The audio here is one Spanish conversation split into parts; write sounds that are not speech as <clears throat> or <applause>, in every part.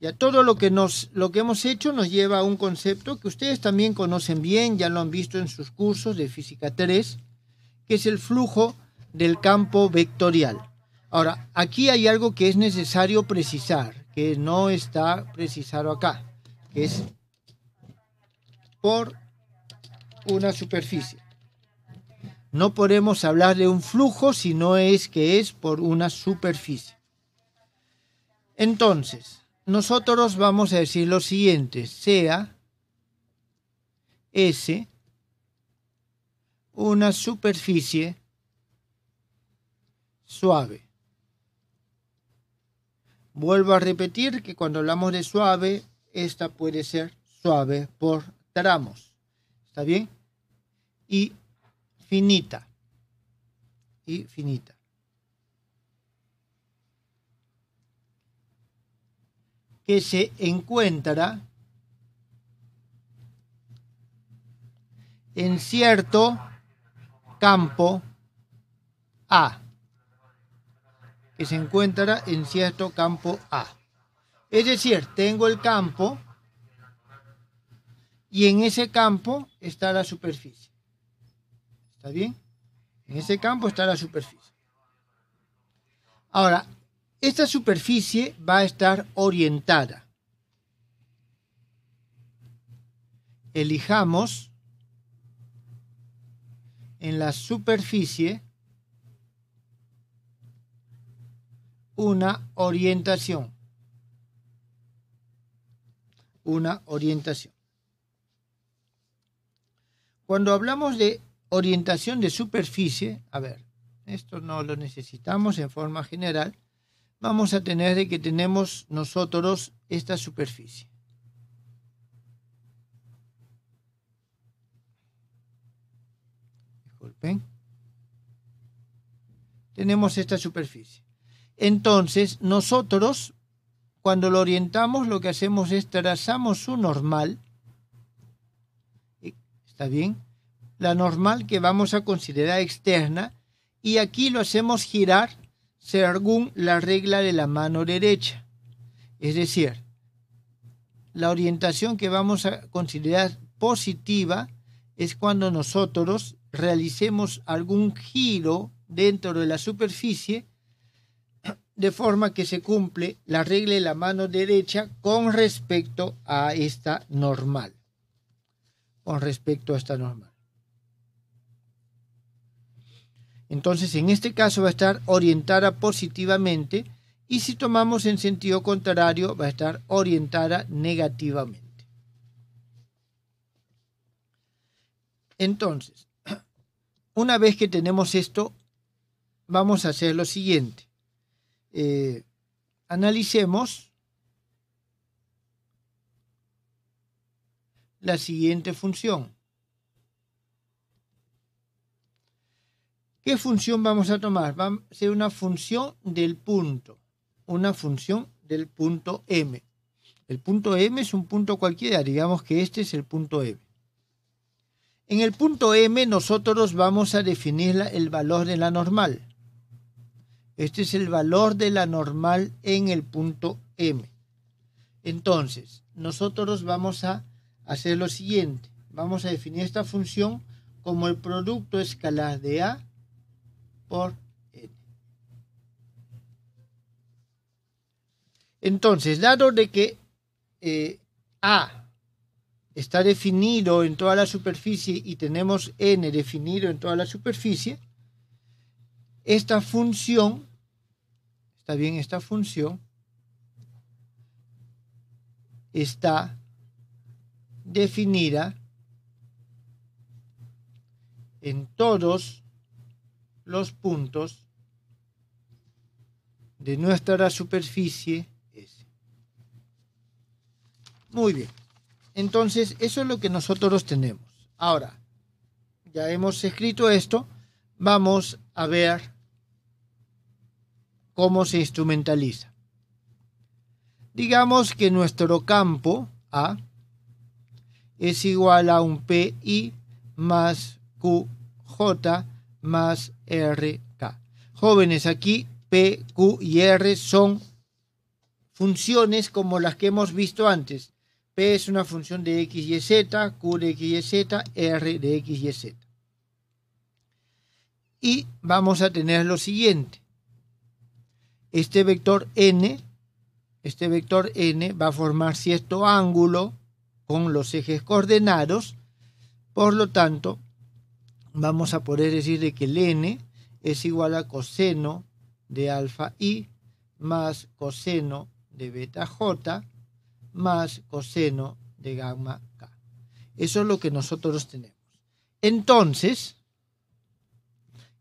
Ya todo lo que, nos, lo que hemos hecho nos lleva a un concepto que ustedes también conocen bien, ya lo han visto en sus cursos de física 3, que es el flujo del campo vectorial. Ahora, aquí hay algo que es necesario precisar, que no está precisado acá, que es por una superficie. No podemos hablar de un flujo si no es que es por una superficie. Entonces, nosotros vamos a decir lo siguiente, sea S una superficie suave. Vuelvo a repetir que cuando hablamos de suave, esta puede ser suave por tramos. ¿Está bien? Y finita. Y finita. Que se encuentra en cierto campo A. Que se encuentra en cierto campo A. Es decir, tengo el campo y en ese campo está la superficie. ¿Está bien? En ese campo está la superficie. Ahora, esta superficie va a estar orientada. Elijamos en la superficie una orientación. Una orientación. Cuando hablamos de orientación de superficie, a ver, esto no lo necesitamos en forma general, vamos a tener de que tenemos nosotros esta superficie. Disculpen. Tenemos esta superficie. Entonces, nosotros, cuando lo orientamos, lo que hacemos es trazamos su normal. ¿Está bien? la normal que vamos a considerar externa y aquí lo hacemos girar según la regla de la mano derecha. Es decir, la orientación que vamos a considerar positiva es cuando nosotros realicemos algún giro dentro de la superficie de forma que se cumple la regla de la mano derecha con respecto a esta normal. Con respecto a esta normal. Entonces, en este caso va a estar orientada positivamente y si tomamos en sentido contrario va a estar orientada negativamente. Entonces, <clears throat> una vez que tenemos esto, vamos a hacer lo siguiente. Eh, analicemos la siguiente función. ¿Qué función vamos a tomar? Va a ser una función del punto, una función del punto M. El punto M es un punto cualquiera, digamos que este es el punto M. En el punto M nosotros vamos a definir el valor de la normal. Este es el valor de la normal en el punto M. Entonces, nosotros vamos a hacer lo siguiente. Vamos a definir esta función como el producto escalar de A por n. Entonces, dado de que eh, A está definido en toda la superficie y tenemos n definido en toda la superficie, esta función, está bien, esta función está definida en todos los puntos de nuestra superficie S. Muy bien. Entonces, eso es lo que nosotros tenemos. Ahora, ya hemos escrito esto, vamos a ver cómo se instrumentaliza. Digamos que nuestro campo A es igual a un PI más QJ más RK. Jóvenes, aquí P, Q y R son funciones como las que hemos visto antes. P es una función de x y z, q de x y z, r de x y z. Y vamos a tener lo siguiente. Este vector n, este vector n va a formar cierto ángulo con los ejes coordenados. Por lo tanto, vamos a poder decir de que el n es igual a coseno de alfa i más coseno de beta j más coseno de gamma k. Eso es lo que nosotros tenemos. Entonces,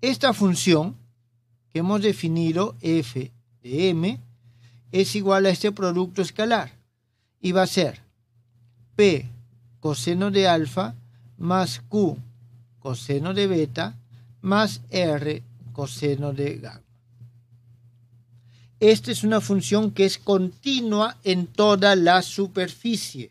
esta función que hemos definido f de m es igual a este producto escalar y va a ser p coseno de alfa más q coseno de beta más r coseno de gamma. Esta es una función que es continua en toda la superficie.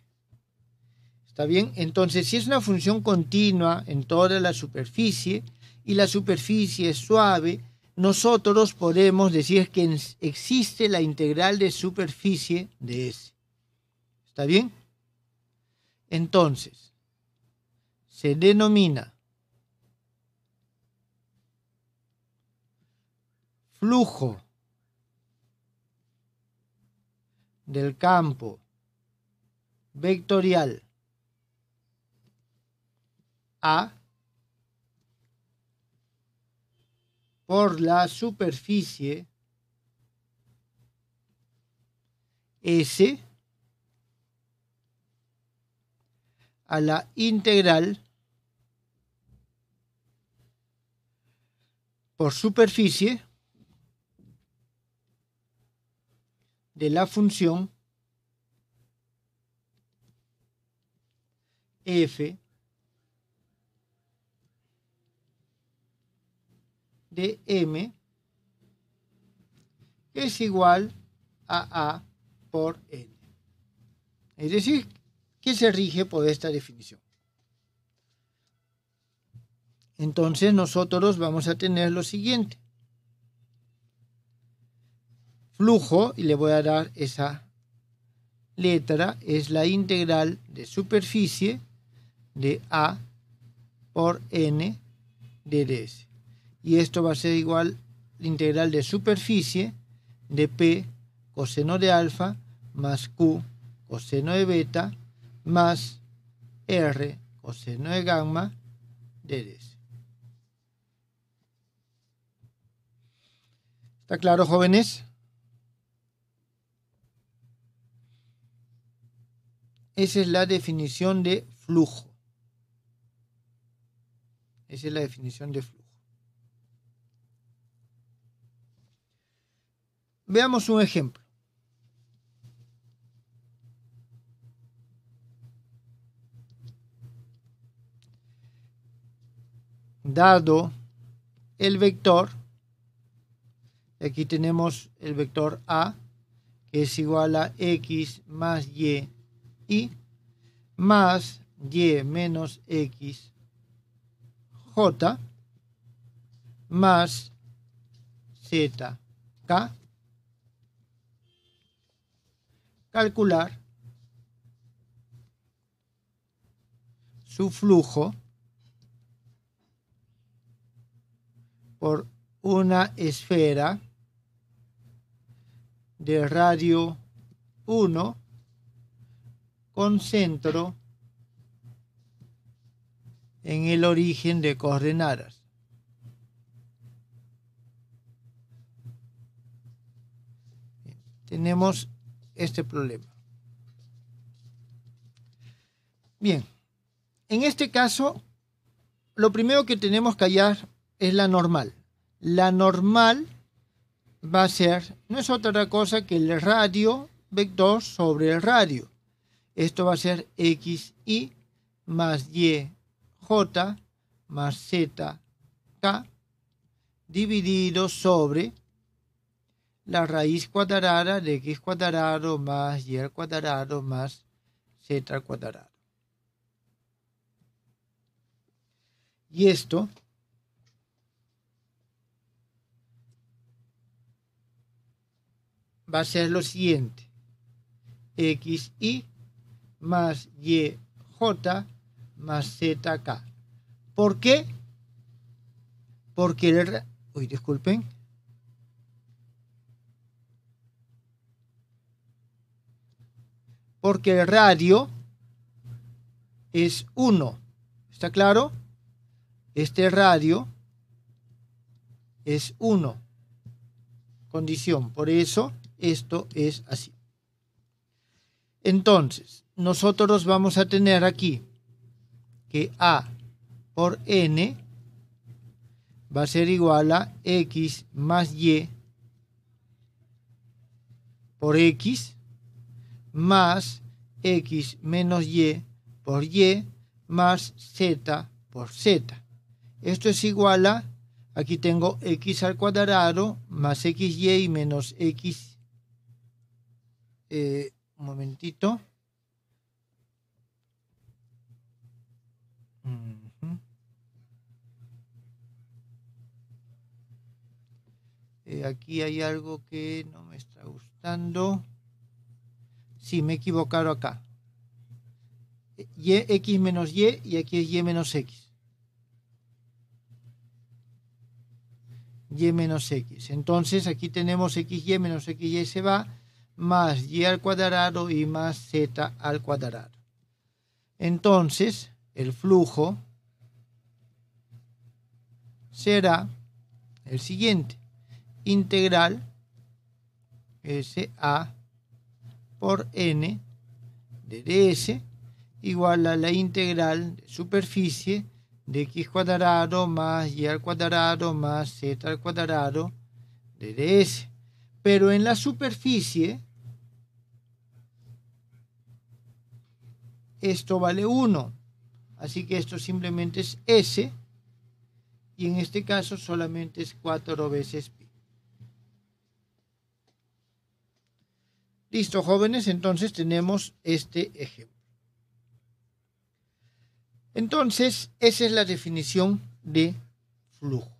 ¿Está bien? Entonces, si es una función continua en toda la superficie y la superficie es suave, nosotros podemos decir que existe la integral de superficie de S. ¿Está bien? Entonces, se denomina flujo del campo vectorial A por la superficie S a la integral por superficie de la función f de m es igual a a por n. Es decir, que se rige por esta definición. Entonces nosotros vamos a tener lo siguiente flujo, y le voy a dar esa letra, es la integral de superficie de A por N de ds. Y esto va a ser igual la integral de superficie de P coseno de alfa más Q coseno de beta más R coseno de gamma de ds. ¿Está claro, jóvenes? Esa es la definición de flujo. Esa es la definición de flujo. Veamos un ejemplo. Dado el vector, aquí tenemos el vector A, que es igual a x más y y más y menos x j más z k. Calcular su flujo por una esfera de radio 1 con centro en el origen de coordenadas. Tenemos este problema. Bien, en este caso, lo primero que tenemos que hallar es la normal. La normal va a ser, no es otra cosa que el radio vector sobre el radio. Esto va a ser xy más y j más z k dividido sobre la raíz cuadrada de x cuadrado más y cuadrado más z cuadrado. Y esto va a ser lo siguiente. xy más yj más zk. ¿Por qué? Porque el... Uy, disculpen. Porque el radio es 1. ¿Está claro? Este radio es 1. Condición. Por eso esto es así. Entonces, nosotros vamos a tener aquí que A por N va a ser igual a X más Y por X más X menos Y por Y más Z por Z. Esto es igual a, aquí tengo X al cuadrado más XY y menos X, eh, un momentito, Eh, aquí hay algo que no me está gustando. Sí, me he equivocado acá. Y, x menos y y aquí es y menos x. y menos x. Entonces aquí tenemos xy menos xy se va, más y al cuadrado y más z al cuadrado. Entonces el flujo será el siguiente integral SA por N de ds igual a la integral de superficie de x cuadrado más y al cuadrado más z al cuadrado de ds. Pero en la superficie esto vale 1. Así que esto simplemente es S y en este caso solamente es 4 veces pi. Listo, jóvenes, entonces tenemos este ejemplo. Entonces, esa es la definición de flujo.